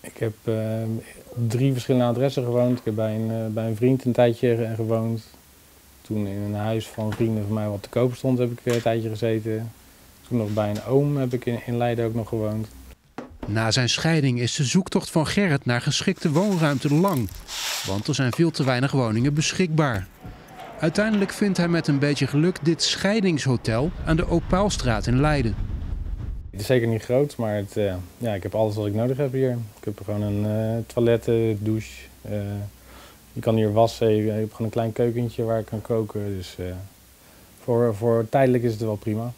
Ik heb op drie verschillende adressen gewoond. Ik heb bij een, uh, bij een vriend een tijdje gewoond. Toen in een huis van vrienden van mij wat te koop stond, heb ik een tijdje gezeten. Toen nog bij een oom heb ik in Leiden ook nog gewoond. Na zijn scheiding is de zoektocht van Gerrit naar geschikte woonruimte lang. Want er zijn veel te weinig woningen beschikbaar. Uiteindelijk vindt hij met een beetje geluk dit scheidingshotel aan de Opaalstraat in Leiden. Het is zeker niet groot, maar het, uh, ja, ik heb alles wat ik nodig heb hier. Ik heb gewoon een uh, toilet, douche. Uh, je kan hier wassen. Je hebt gewoon een klein keukentje waar ik kan koken. Dus voor, voor tijdelijk is het wel prima.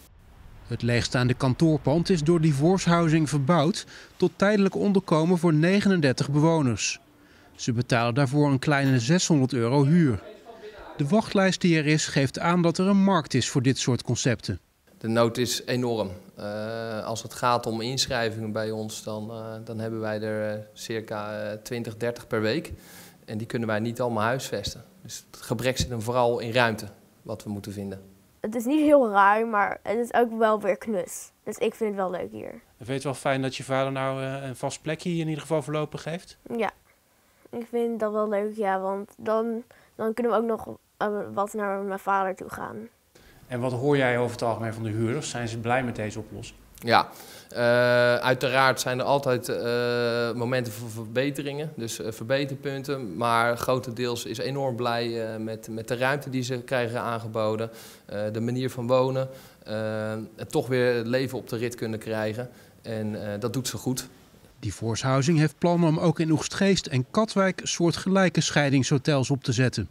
Het leegstaande kantoorpand is door Divorce Housing verbouwd tot tijdelijk onderkomen voor 39 bewoners. Ze betalen daarvoor een kleine 600 euro huur. De wachtlijst die er is geeft aan dat er een markt is voor dit soort concepten. De nood is enorm. Uh, als het gaat om inschrijvingen bij ons, dan, uh, dan hebben wij er uh, circa 20, 30 per week. En die kunnen wij niet allemaal huisvesten. Dus het gebrek zit hem vooral in ruimte, wat we moeten vinden. Het is niet heel ruim, maar het is ook wel weer knus. Dus ik vind het wel leuk hier. En vind je het wel fijn dat je vader nou een vast plekje hier in ieder geval voorlopig geeft? Ja, ik vind dat wel leuk, ja. Want dan, dan kunnen we ook nog wat naar mijn vader toe gaan. En wat hoor jij over het algemeen van de huurders? Zijn ze blij met deze oplossing? Ja, uh, uiteraard zijn er altijd uh, momenten voor verbeteringen, dus uh, verbeterpunten. Maar grotendeels is enorm blij met, met de ruimte die ze krijgen aangeboden, de manier van wonen. en toch weer het leven op de rit kunnen krijgen. En dat doet ze goed. Die Housing heeft plannen om ook in Oegstgeest en Katwijk soortgelijke scheidingshotels op te zetten.